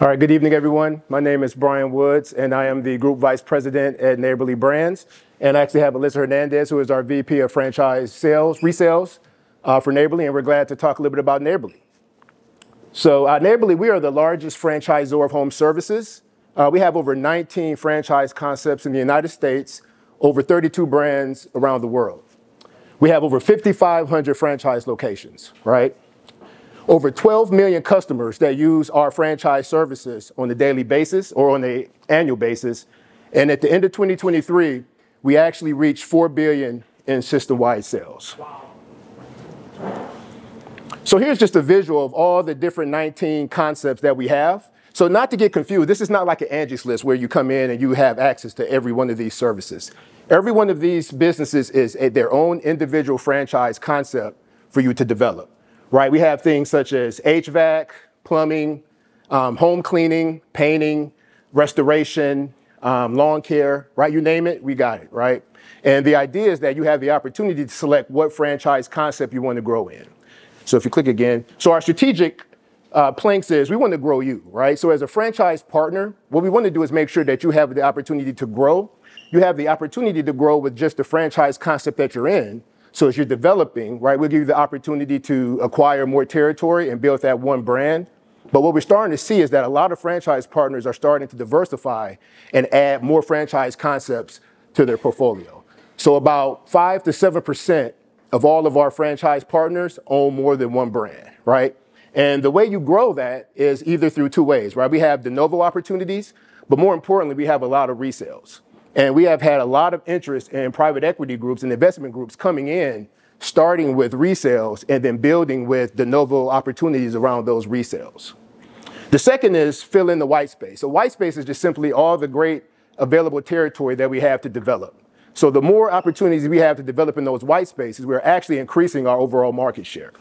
All right, good evening, everyone. My name is Brian Woods, and I am the Group Vice President at Neighborly Brands. And I actually have Alyssa Hernandez, who is our VP of Franchise Sales, Resales uh, for Neighborly, and we're glad to talk a little bit about Neighborly. So, uh, Neighborly, we are the largest franchisor of home services. Uh, we have over 19 franchise concepts in the United States, over 32 brands around the world. We have over 5,500 franchise locations, right? Over 12 million customers that use our franchise services on a daily basis or on an annual basis. And at the end of 2023, we actually reached 4 billion in system-wide sales. So here's just a visual of all the different 19 concepts that we have. So not to get confused, this is not like an Angie's List where you come in and you have access to every one of these services. Every one of these businesses is a, their own individual franchise concept for you to develop right? We have things such as HVAC, plumbing, um, home cleaning, painting, restoration, um, lawn care, right? You name it, we got it, right? And the idea is that you have the opportunity to select what franchise concept you want to grow in. So if you click again, so our strategic uh, planks is we want to grow you, right? So as a franchise partner, what we want to do is make sure that you have the opportunity to grow. You have the opportunity to grow with just the franchise concept that you're in, so as you're developing, right, we'll give you the opportunity to acquire more territory and build that one brand. But what we're starting to see is that a lot of franchise partners are starting to diversify and add more franchise concepts to their portfolio. So about five to seven percent of all of our franchise partners own more than one brand, right? And the way you grow that is either through two ways, right? We have de novo opportunities, but more importantly, we have a lot of resales. And we have had a lot of interest in private equity groups and investment groups coming in, starting with resales and then building with de novo opportunities around those resales. The second is fill in the white space. So white space is just simply all the great available territory that we have to develop. So the more opportunities we have to develop in those white spaces, we're actually increasing our overall market share.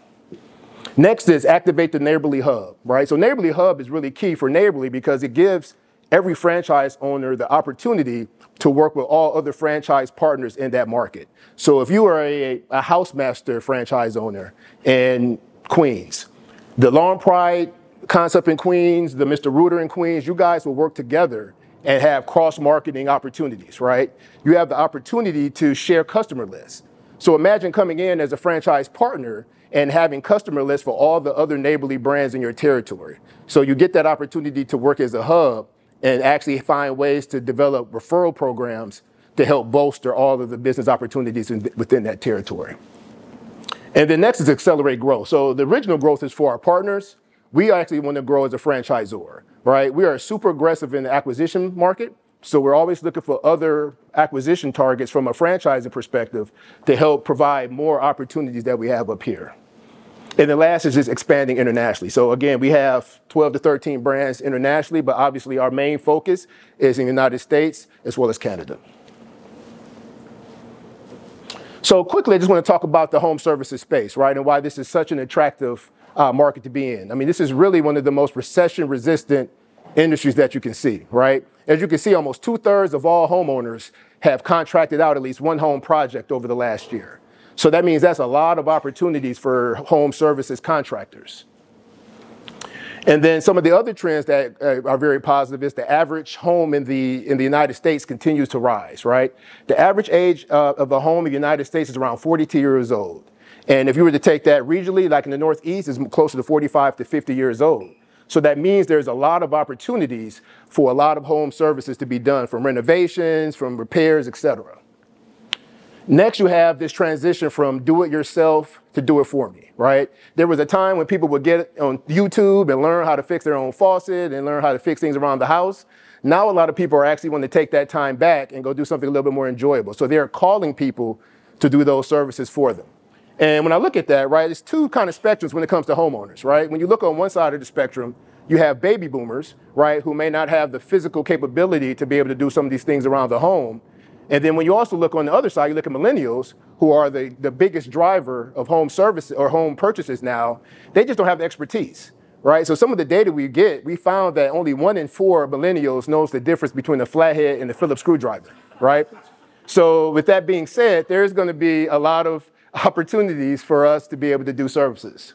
Next is activate the Neighborly Hub, right? So Neighborly Hub is really key for Neighborly because it gives every franchise owner the opportunity to work with all other franchise partners in that market. So if you are a, a Housemaster franchise owner in Queens, the Lawn Pride concept in Queens, the Mr. Rooter in Queens, you guys will work together and have cross-marketing opportunities, right? You have the opportunity to share customer lists. So imagine coming in as a franchise partner and having customer lists for all the other neighborly brands in your territory. So you get that opportunity to work as a hub and actually find ways to develop referral programs to help bolster all of the business opportunities in, within that territory. And then next is accelerate growth. So the original growth is for our partners. We actually want to grow as a franchisor, right? We are super aggressive in the acquisition market. So we're always looking for other acquisition targets from a franchising perspective to help provide more opportunities that we have up here. And the last is just expanding internationally. So again, we have 12 to 13 brands internationally, but obviously our main focus is in the United States as well as Canada. So quickly, I just want to talk about the home services space, right, and why this is such an attractive uh, market to be in. I mean, this is really one of the most recession-resistant industries that you can see, right? As you can see, almost two-thirds of all homeowners have contracted out at least one home project over the last year. So that means that's a lot of opportunities for home services contractors. And then some of the other trends that uh, are very positive is the average home in the in the United States continues to rise, right? The average age uh, of a home in the United States is around 42 years old. And if you were to take that regionally, like in the Northeast, it's closer to 45 to 50 years old. So that means there's a lot of opportunities for a lot of home services to be done from renovations, from repairs, et cetera. Next, you have this transition from do it yourself to do it for me, right? There was a time when people would get on YouTube and learn how to fix their own faucet and learn how to fix things around the house. Now, a lot of people are actually wanting to take that time back and go do something a little bit more enjoyable. So they're calling people to do those services for them. And when I look at that, right, it's two kind of spectrums when it comes to homeowners, right? When you look on one side of the spectrum, you have baby boomers, right, who may not have the physical capability to be able to do some of these things around the home. And then when you also look on the other side, you look at millennials, who are the, the biggest driver of home services or home purchases now, they just don't have the expertise, right? So some of the data we get, we found that only one in four millennials knows the difference between a flathead and a Phillips screwdriver, right? So with that being said, there's gonna be a lot of opportunities for us to be able to do services.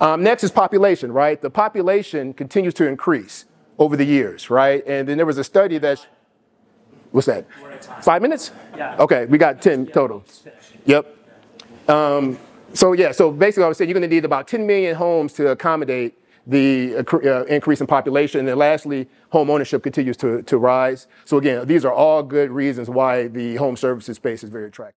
Um, next is population, right? The population continues to increase over the years, right? And then there was a study that, what's that? Five minutes? Yeah. Okay, we got 10 total. Yep. Um, so yeah, so basically I was saying you're going to need about 10 million homes to accommodate the uh, increase in population. And then lastly, home ownership continues to, to rise. So again, these are all good reasons why the home services space is very attractive.